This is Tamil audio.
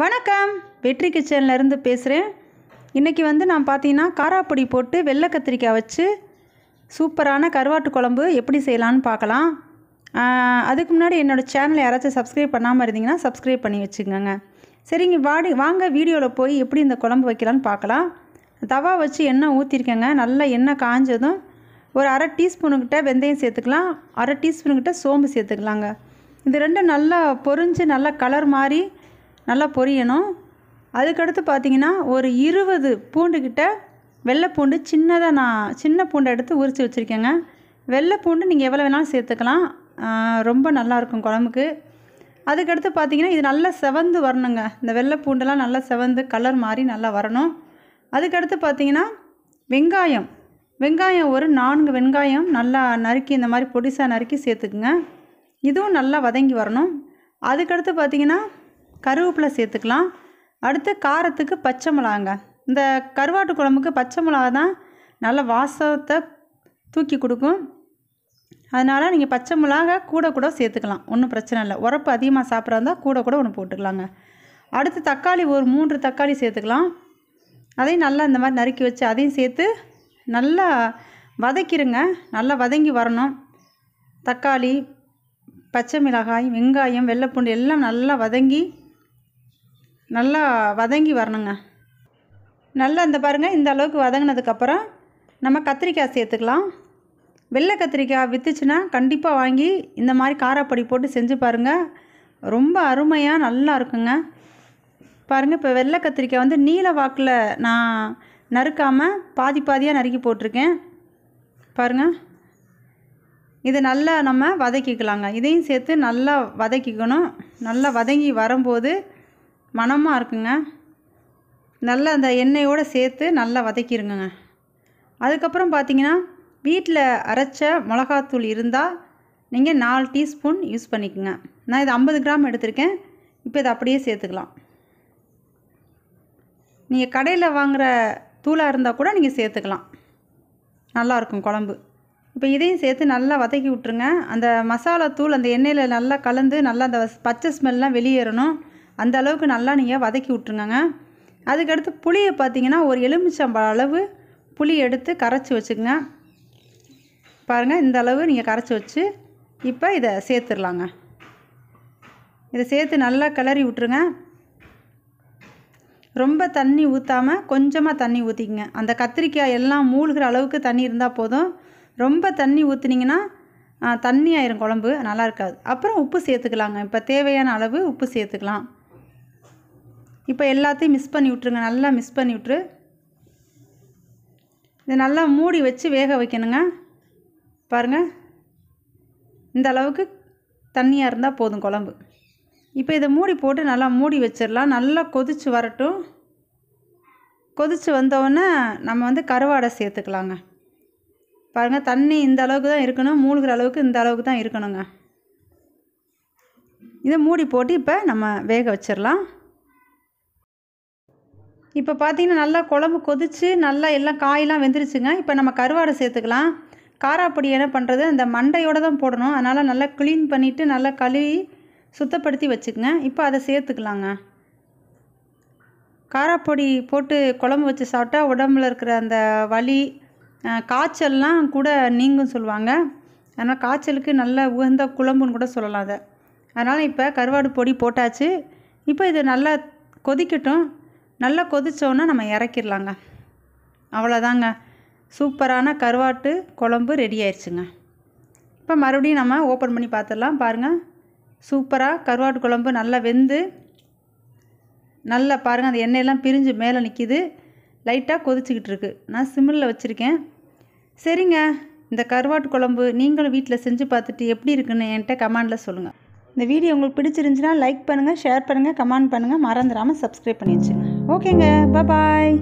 வணக்கம். வெற்றி கிச்சன்ல இருந்து பேசுகிறேன் இன்றைக்கி வந்து நான் பார்த்தீங்கன்னா காராப்பொடி போட்டு வெள்ளை கத்திரிக்காய் வச்சு சூப்பரான கருவாட்டு குழம்பு எப்படி செய்யலான்னு பார்க்கலாம். அதுக்கு முன்னாடி என்னோடய சேனலை யாராச்சும் சப்ஸ்கிரைப் பண்ணாமல் இருந்தீங்கன்னா சப்ஸ்கிரைப் பண்ணி வச்சுக்கோங்க. சரிங்க வாடி வாங்க வீடியோவில் போய் எப்படி இந்த குழம்பு வைக்கலான்னு பார்க்கலாம். தவா வச்சு எண்ணெய் ஊற்றிருக்கேங்க நல்லா எண்ணெய் காஞ்சதும் ஒரு அரை டீஸ்பூனுக்கிட்ட வெந்தயம் சேர்த்துக்கலாம். அரை டீஸ்பூனுக்கிட்ட சோம்பு சேர்த்துக்கலாங்க. இது ரெண்டும் நல்லா பொரிஞ்சு நல்லா கலர் மாதிரி நல்லா பொரியணும். அதுக்கடுத்து பார்த்தீங்கன்னா ஒரு இருபது பூண்டுக்கிட்ட வெள்ளை பூண்டு சின்னதாக நான் சின்ன பூண்டை எடுத்து உரித்து வச்சுருக்கேங்க. வெள்ளை பூண்டு நீங்கள் எவ்வளோ வேணாலும் சேர்த்துக்கலாம். ரொம்ப நல்லாயிருக்கும் குழம்புக்கு. அதுக்கடுத்து பார்த்தீங்கன்னா இது நல்லா செவந்து வரணுங்க. இந்த வெள்ளை பூண்டெல்லாம் நல்லா செவந்து கலர் மாதிரி நல்லா வரணும். அதுக்கடுத்து பார்த்தீங்கன்னா வெங்காயம். வெங்காயம் ஒரு நான்கு வெங்காயம் நல்லா நறுக்கி இந்த மாதிரி பொடிசாக நறுக்கி சேர்த்துக்குங்க. இதுவும் நல்லா வதங்கி வரணும். அதுக்கடுத்து பார்த்தீங்கன்னா கருவேப்பிலை சேர்த்துக்கலாம். அடுத்து காரத்துக்கு பச்சை மிளகாங்க. இந்த கருவாட்டு குழம்புக்கு பச்சை மிளகா தான் நல்ல வாசத்தை தூக்கி கொடுக்கும். அதனால் நீங்கள் பச்சை மிளகா கூட கூட சேர்த்துக்கலாம். ஒன்றும் பிரச்சனை இல்லை. உரப்பு அதிகமாக சாப்பிட்றா இருந்தால் கூட கூட ஒன்று போட்டுக்கலாங்க. அடுத்து தக்காளி ஒரு மூன்று தக்காளி சேர்த்துக்கலாம். அதையும் நல்லா இந்த மாதிரி நறுக்கி வச்சு அதையும் சேர்த்து நல்லா வதக்கிடுங்க நல்லா வதங்கி வரணும். தக்காளி பச்சை மிளகாய் வெங்காயம் வெள்ளைப்பூண்டு எல்லாம் நல்லா வதங்கி நல்லா வதங்கி வரணுங்க. நல்லா இந்த பாருங்கள் இந்த அளவுக்கு வதங்கினதுக்கப்புறம் நம்ம கத்திரிக்காய் சேர்த்துக்கலாம். வெள்ளை கத்திரிக்காய் விற்றுச்சுன்னா கண்டிப்பாக வாங்கி இந்த மாதிரி காரப்பொடி போட்டு செஞ்சு பாருங்கள் ரொம்ப அருமையாக நல்லா இருக்குங்க. பாருங்கள் இப்போ வெள்ளை கத்திரிக்காய் வந்து நீல வாக்கில் நான் நறுக்காமல் பாதி பாதியாக நறுக்கி போட்டிருக்கேன். பாருங்கள் இது நல்லா நம்ம வதக்கிக்கலாங்க. இதையும் சேர்த்து நல்லா வதக்கிக்கணும். நல்லா வதங்கி வரும்போது மணமாக இருக்குங்க. நல்லா அந்த எண்ணெயோடு சேர்த்து நல்லா வதக்கிடுங்க அதுக்கப்புறம் பார்த்தீங்கன்னா வீட்டில் அரைச்ச மிளகாத்தூள் இருந்தால் நீங்கள் நாலு டீஸ்பூன் யூஸ் பண்ணிக்கோங்க. நான் இது ஐம்பது கிராம் எடுத்திருக்கேன். இப்போ இதை அப்படியே சேர்த்துக்கலாம். நீங்கள் கடையில் வாங்குகிற தூளாக இருந்தால் கூட நீங்கள் சேர்த்துக்கலாம். நல்லாயிருக்கும் குழம்பு. இப்போ இதையும் சேர்த்து நல்லா வதக்கி விட்ருங்க அந்த மசாலா தூள் அந்த எண்ணெயில் நல்லா கலந்து நல்லா அந்த பச்சை ஸ்மெல்லாம் வெளியேறணும். அந்த அளவுக்கு நல்லா நீங்கள் வதக்கி விட்ருங்கங்க அதுக்கடுத்து புளியை பார்த்தீங்கன்னா ஒரு எலுமிச்சம்பழ அளவு புளி எடுத்து கரைச்சி வச்சுக்கோங்க. பாருங்கள் இந்த அளவு நீங்கள் கரைச்சி வச்சு இப்போ இதை சேர்த்துடலாங்க இதை சேர்த்து நல்லா கிளறி விட்ருங்க ரொம்ப தண்ணி ஊற்றாமல் கொஞ்சமாக தண்ணி ஊற்றிக்கங்க அந்த கத்திரிக்காய் எல்லாம் மூழ்கிற அளவுக்கு தண்ணி இருந்தால் போதும். ரொம்ப தண்ணி ஊற்றுனீங்கன்னா தண்ணி ஆயிரும் குழம்பு நல்லா இருக்காது. அப்புறம் உப்பு சேர்த்துக்கலாங்க. இப்போ தேவையான அளவு உப்பு சேர்த்துக்கலாம். இப்போ எல்லாத்தையும் மிஸ் பண்ணி விட்ருங்க நல்லா மிஸ் பண்ணி விட்ரு இதை நல்லா மூடி வச்சு வேக வைக்கணுங்க. பாருங்கள் இந்த அளவுக்கு தண்ணியாக இருந்தால் போதும் குழம்பு. இப்போ இதை மூடி போட்டு நல்லா மூடி வச்சிடலாம். நல்லா கொதித்து வரட்டும். கொதித்து வந்தோடனே நம்ம வந்து கருவாடை சேர்த்துக்கலாங்க. பாருங்கள் தண்ணி இந்த அளவுக்கு தான் இருக்கணும். மூழ்கிற அளவுக்கு இந்த அளவுக்கு தான் இருக்கணுங்க. இதை மூடி போட்டு இப்போ நம்ம வேக வச்சிடலாம். இப்போ பார்த்தீங்கன்னா நல்லா குழம்பு கொதித்து நல்லா எல்லாம் காயெல்லாம் வெந்துருச்சுங்க. இப்போ நம்ம கருவாடை சேர்த்துக்கலாம். காராப்பொடி என்ன பண்ணுறது? அந்த மண்டையோடு தான் போடணும். அதனால் நல்லா க்ளீன் பண்ணிவிட்டு நல்லா கழுவி சுத்தப்படுத்தி வச்சுக்கோங்க. இப்போ அதை சேர்த்துக்கலாங்க. காராப்பொடி போட்டு குழம்பு வச்சு சாப்பிட்டா உடம்புல இருக்கிற அந்த வலி காய்ச்சல்லாம் கூட நீங்கும் சொல்லுவாங்க. அதனால் காய்ச்சலுக்கு நல்ல உகந்த குழம்புன்னு கூட சொல்லலாம் அதை. அதனால் இப்போ கருவாடு பொடி போட்டாச்சு. இப்போ இது நல்லா கொதிக்கட்டும். நல்லா கொதித்தோன்னா நம்ம இறக்கிடலாங்க. அவ்வளோதாங்க. சூப்பரான கருவாட்டு குழம்பு ரெடி ஆயிடுச்சுங்க. இப்போ மறுபடியும் நம்ம ஓப்பன் பண்ணி பார்த்துடலாம். பாருங்கள் சூப்பராக கருவாட்டு குழம்பு நல்லா வெந்து நல்லா பாருங்கள் அந்த எண்ணெயெல்லாம் பிரிஞ்சு மேலே நிற்கிது லைட்டாக கொதிச்சுக்கிட்டு இருக்கு. நான் சிம்மில் வச்சுருக்கேன். சரிங்க. இந்த கருவாட்டு குழம்பு நீங்களும் வீட்டில் செஞ்சு பார்த்துட்டு எப்படி இருக்குன்னு என்கிட்ட கமெண்டில் சொல்லுங்கள் இந்த வீடியோ உங்களுக்கு பிடிச்சிருந்துச்சுன்னா லைக் பண்ணுங்கள் ஷேர் பண்ணுங்கள் கமெண்ட் பண்ணுங்கள் மறந்துடாமல் சப்ஸ்கிரைப் பண்ணி வச்சுங்க. ஓகேங்க பாய்